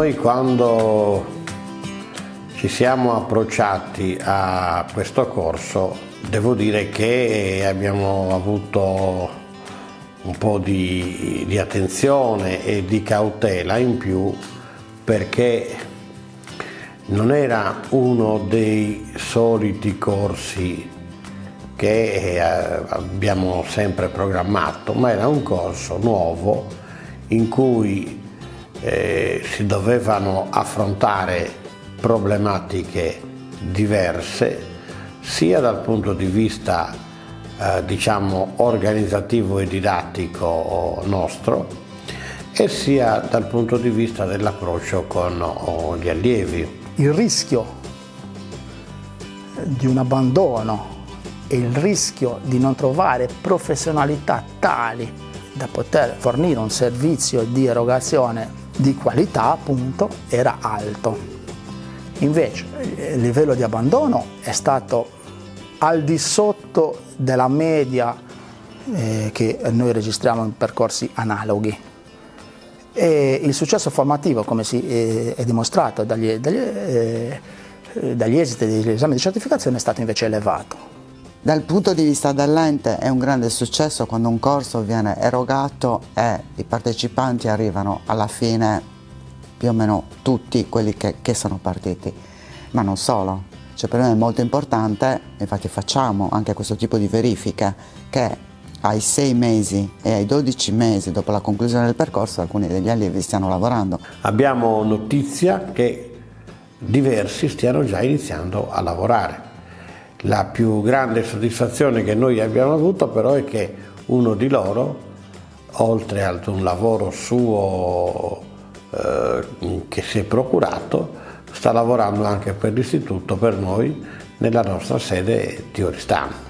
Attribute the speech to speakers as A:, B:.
A: Noi quando ci siamo approcciati a questo corso devo dire che abbiamo avuto un po' di, di attenzione e di cautela in più perché non era uno dei soliti corsi che eh, abbiamo sempre programmato, ma era un corso nuovo in cui eh, si dovevano affrontare problematiche diverse sia dal punto di vista eh, diciamo organizzativo e didattico nostro e sia dal punto di vista dell'approccio con gli allievi.
B: Il rischio di un abbandono e il rischio di non trovare professionalità tali da poter fornire un servizio di erogazione di qualità appunto era alto. Invece il livello di abbandono è stato al di sotto della media eh, che noi registriamo in percorsi analoghi. E il successo formativo, come si eh, è dimostrato dagli, dagli, eh, dagli esiti degli esami di certificazione, è stato invece elevato.
C: Dal punto di vista dell'ente è un grande successo quando un corso viene erogato e i partecipanti arrivano alla fine più o meno tutti quelli che, che sono partiti, ma non solo. Cioè per noi è molto importante, infatti facciamo anche questo tipo di verifiche, che ai sei mesi e ai 12 mesi dopo la conclusione del percorso alcuni degli allievi stiano lavorando.
A: Abbiamo notizia che diversi stiano già iniziando a lavorare. La più grande soddisfazione che noi abbiamo avuto però è che uno di loro, oltre ad un lavoro suo eh, che si è procurato, sta lavorando anche per l'istituto, per noi, nella nostra sede di Oristano.